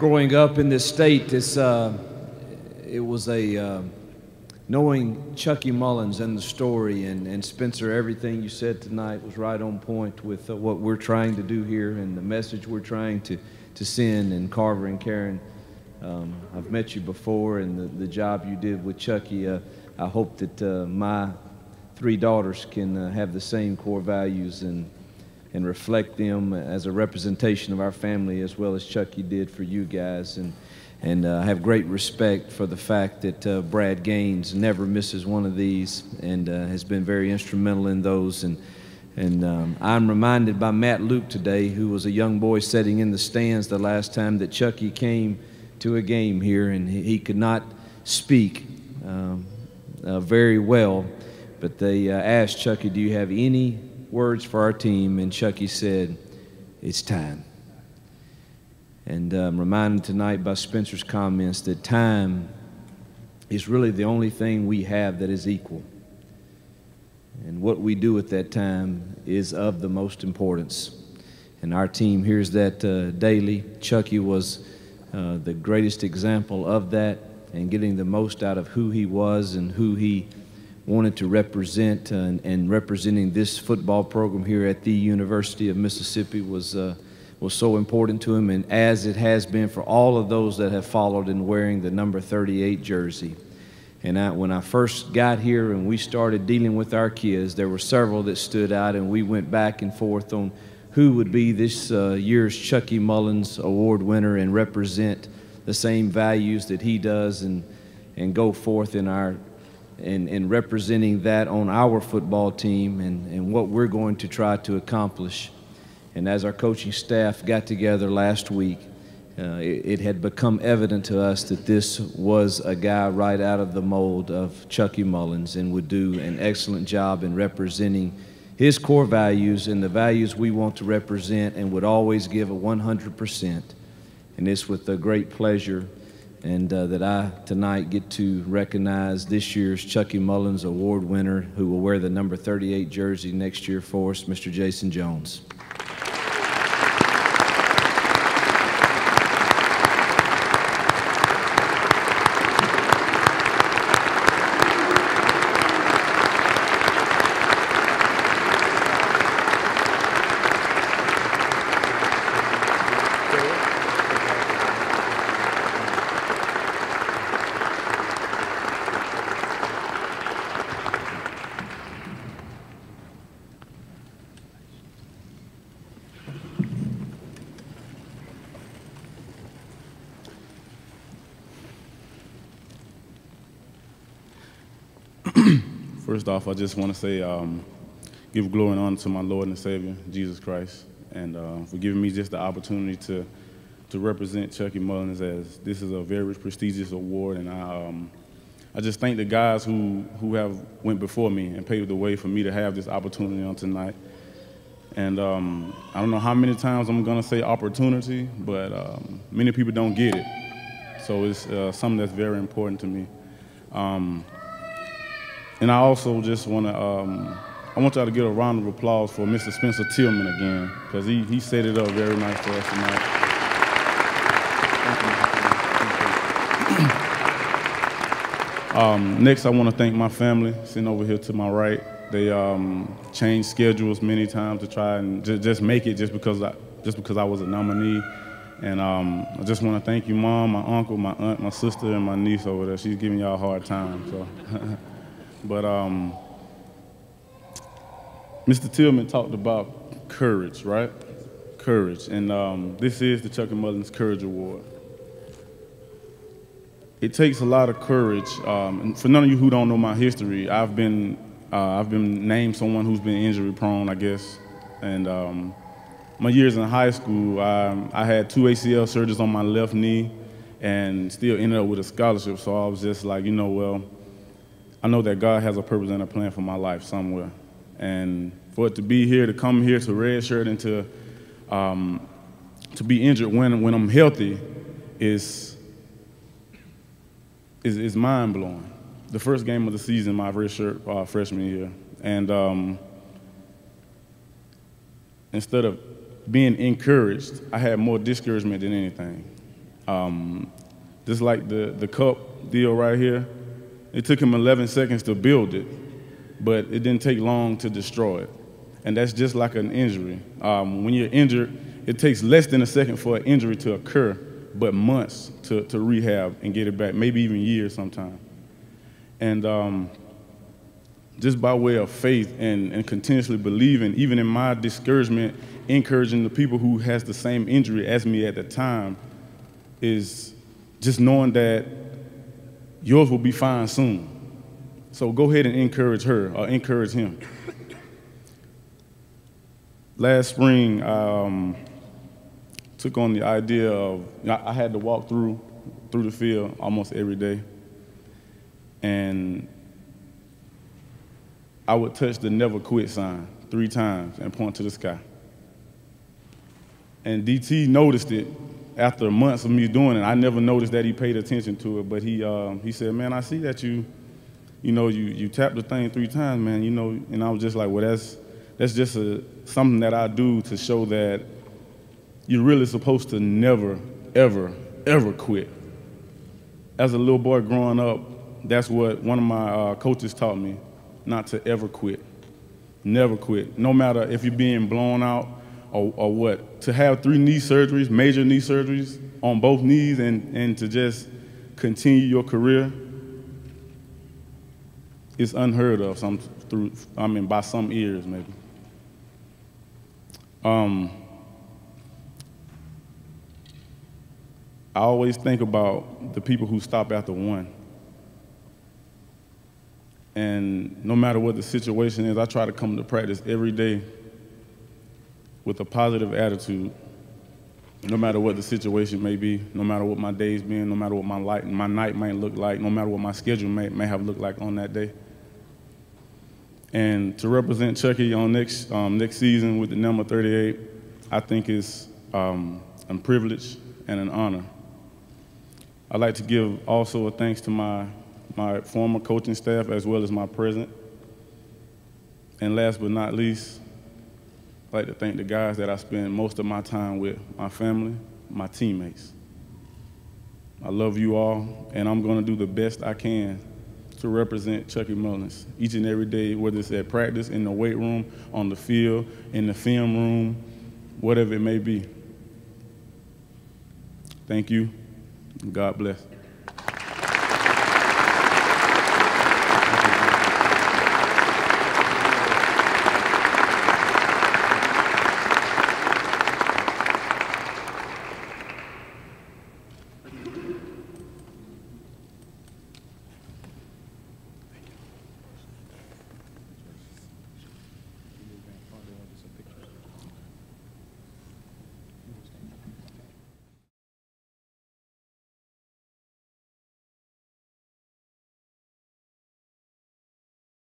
growing up in this state, it's, uh, it was a uh, knowing Chucky Mullins and the story, and, and Spencer, everything you said tonight was right on point with uh, what we're trying to do here and the message we're trying to, to send. And Carver and Karen, um, I've met you before, and the, the job you did with Chucky. Uh, I hope that uh, my three daughters can uh, have the same core values and and reflect them as a representation of our family as well as Chucky did for you guys. And, and uh, have great respect for the fact that uh, Brad Gaines never misses one of these and uh, has been very instrumental in those. And, and um, I'm reminded by Matt Luke today, who was a young boy sitting in the stands the last time that Chucky came to a game here, and he, he could not speak um, uh, very well. But they uh, asked Chucky, Do you have any words for our team, and Chucky said, It's time. And I'm reminded tonight by Spencer's comments that time is really the only thing we have that is equal. And what we do at that time is of the most importance. And our team hears that uh, daily. Chucky was uh, the greatest example of that and getting the most out of who he was and who he wanted to represent uh, and, and, representing this football program here at the University of Mississippi was, uh, was so important to him, and as it has been for all of those that have followed in wearing the number 38 jersey. And I, when I first got here and we started dealing with our kids, there were several that stood out, and we went back and forth on who would be this uh, year's Chucky Mullins Award winner and represent the same values that he does and, and go forth in our and, and representing that on our football team and, and what we're going to try to accomplish. And as our coaching staff got together last week, uh, it, it, had become evident to us that this was a guy right out of the mold of Chucky Mullins and would do an excellent job in representing his core values and the values we want to represent and would always give a 100%. And it's with a great pleasure and uh, that I tonight get to recognize this year's Chucky Mullins Award winner who will wear the number 38 jersey next year for us, Mr. Jason Jones. First off, I just want to say, um, give glory and honor to my Lord and Savior, Jesus Christ, and uh, for giving me just the opportunity to to represent Chucky Mullins as this is a very prestigious award, and I um, I just thank the guys who who have went before me and paved the way for me to have this opportunity on tonight. And um, I don't know how many times I'm gonna say opportunity, but um, many people don't get it. So it's uh, something that's very important to me. Um, and I also just want to, um, I want y'all to get a round of applause for Mr. Spencer Tillman again, because he, he set it up very nice for us tonight. Um, next, I want to thank my family sitting over here to my right. They um, changed schedules many times to try and just, just make it just because I, just because I was a nominee. And um, I just want to thank you, mom, my uncle, my aunt, my sister, and my niece over there. She's giving y'all a hard time. So. But um, Mr. Tillman talked about courage, right? Courage. And um, this is the Chucky Mullins Courage Award. It takes a lot of courage. Um, and for none of you who don't know my history, I've been, uh, I've been named someone who's been injury prone, I guess. And um, my years in high school, I, I had two ACL surgeries on my left knee and still ended up with a scholarship. So I was just like, you know, well, I know that God has a purpose and a plan for my life somewhere. And for it to be here, to come here to redshirt and to, um, to be injured when, when I'm healthy is, is, is mind blowing. The first game of the season, my redshirt uh, freshman year. And um, instead of being encouraged, I had more discouragement than anything. Um, just like the, the cup deal right here, it took him 11 seconds to build it, but it didn't take long to destroy it. And that's just like an injury. Um, when you're injured, it takes less than a second for an injury to occur, but months to, to rehab and get it back, maybe even years sometimes. And um, just by way of faith and, and continuously believing, even in my discouragement, encouraging the people who has the same injury as me at the time, is just knowing that yours will be fine soon. So go ahead and encourage her or encourage him. Last spring, um, took on the idea of I had to walk through through the field almost every day, and I would touch the never quit sign three times and point to the sky. And DT noticed it after months of me doing it. I never noticed that he paid attention to it, but he uh, he said, "Man, I see that you, you know, you you tapped the thing three times, man. You know." And I was just like, "Well, that's that's just a, something that I do to show that." you're really supposed to never, ever, ever quit. As a little boy growing up, that's what one of my uh, coaches taught me, not to ever quit. Never quit. No matter if you're being blown out or, or what. To have three knee surgeries, major knee surgeries on both knees, and, and to just continue your career is unheard of some through I mean by some ears maybe. Um, I always think about the people who stop after one. And no matter what the situation is, I try to come to practice every day with a positive attitude, no matter what the situation may be, no matter what my day's been, no matter what my, light, my night might look like, no matter what my schedule may, may have looked like on that day. And to represent Chucky on next, um, next season with the number 38, I think is um, a privilege and an honor. I'd like to give also a thanks to my, my former coaching staff as well as my present. And last but not least, I'd like to thank the guys that I spend most of my time with, my family, my teammates. I love you all, and I'm going to do the best I can to represent Chucky Mullins each and every day, whether it's at practice, in the weight room, on the field, in the film room, whatever it may be. Thank you. God bless.